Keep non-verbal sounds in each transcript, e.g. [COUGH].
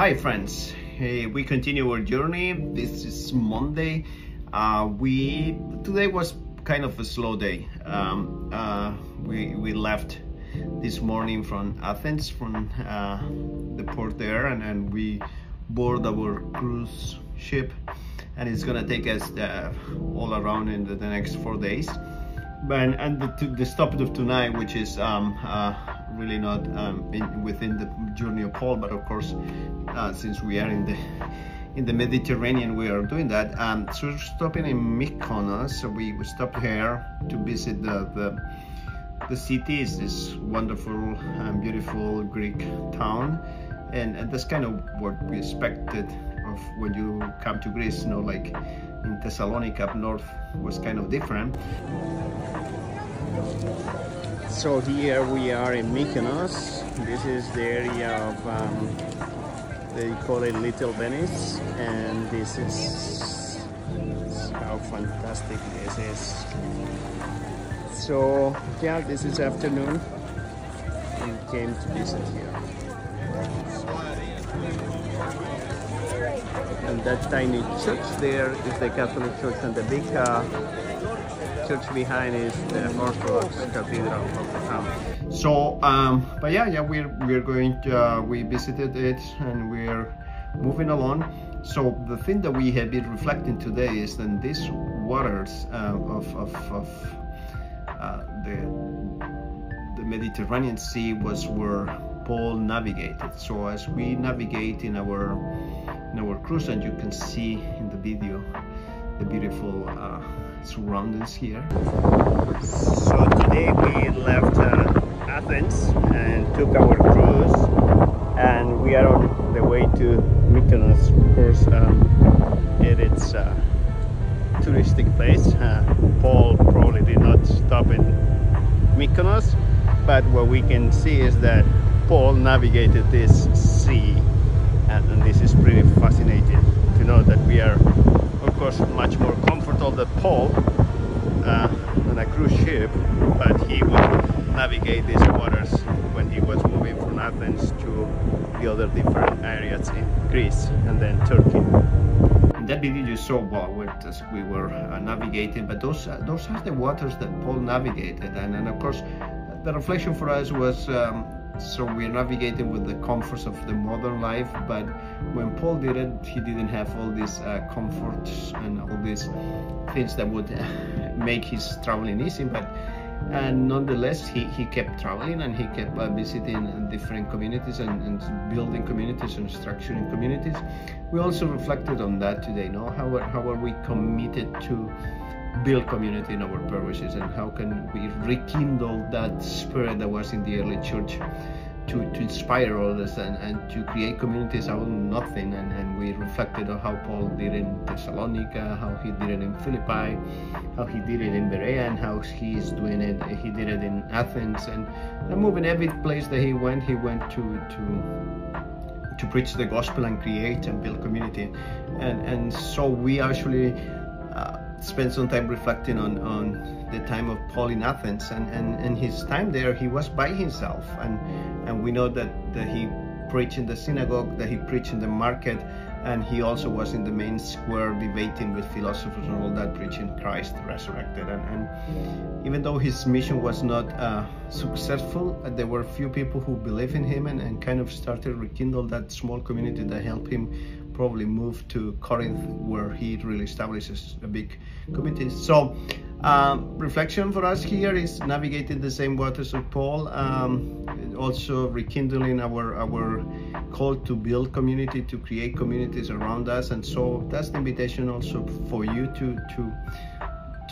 hi friends. Hey, we continue our journey. This is monday. Uh, we today was kind of a slow day. Um, uh, we we left this morning from athens from uh, the port there and, then we board our cruise ship and it's gonna take us uh, all around in the, the, next four days. But and the, the stop of tonight which is um, uh, really not um, in, within the journey of Paul, but of course, uh, since we are in the in the Mediterranean, we are doing that. Um, so we're stopping in Mykonos. So we, stopped here to visit the the, the city. It's this wonderful and beautiful Greek town, and, and that's kind of what we expected of when you come to Greece. You know, like in Thessalonica up north was kind of different. So here we are in Mykonos. This is the area of, um, they call it Little Venice. And this is how fantastic this is. So yeah, this is afternoon. We came to visit here. And that tiny church there is the Catholic church and the big uh, behind is the Orthodox Cathedral of the town. So, um, but yeah, yeah, we're we're going to uh, we visited it and we're moving along. So the thing that we have been reflecting today is that these waters uh, of of, of uh, the the Mediterranean Sea was where Paul navigated. So as we navigate in our in our cruise, and you can see in the video the beautiful uh, surroundings here. So today we left uh, Athens and took our cruise and we are on the way to Mykonos. Of course, um, it is a touristic place. Uh, Paul probably did not stop in Mykonos, but what we can see is that Paul navigated this sea and, and this is pretty fascinating to know that we are course much more comfortable than Paul uh, on a cruise ship but he would navigate these waters when he was moving from Athens to the other different areas in Greece and then Turkey. In that video you saw well, we were uh, navigating but those uh, those are the waters that Paul navigated and, and of course the reflection for us was um, so we're navigating with the comforts of the modern life but when paul did it he didn't have all these uh, comforts and all these things that would [LAUGHS] make his traveling easy but and nonetheless he, he kept traveling and he kept uh, visiting different communities and, and, building communities and structuring communities. We also reflected on that today no? How, how are we committed to build community in our parishes and how can we rekindle that spirit that was in the early church to, to inspire others and, and to create communities out of nothing. And, and we reflected on how Paul did in Thessalonica, how he did it in Philippi, how he did it in Berea and how he is doing it, he did it in Athens. And, and moving every place that he went, he went to to to preach the gospel and create and build community. And and so we actually uh, spent some time reflecting on, on the time of Paul in Athens and, and, and his time there he was by himself. And and we know that, that he preached in the synagogue that he preached in the market and he also was in the main square debating with philosophers and all that preaching Christ resurrected. And, and even though his mission was not uh, successful uh, there were few people who believed in him and, and kind of started rekindle that small community that helped him probably move to Corinth where he really establishes a big community. So um, reflection for us here is navigating the same waters of Paul, um, also rekindling our, our call to build community, to create communities around us. And so that's the invitation also for you to, to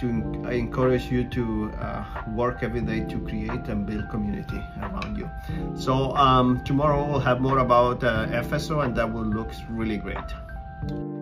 to I encourage you to uh, work every day to create and build community around you. So um, tomorrow we'll have more about uh, FSO and that will look really great.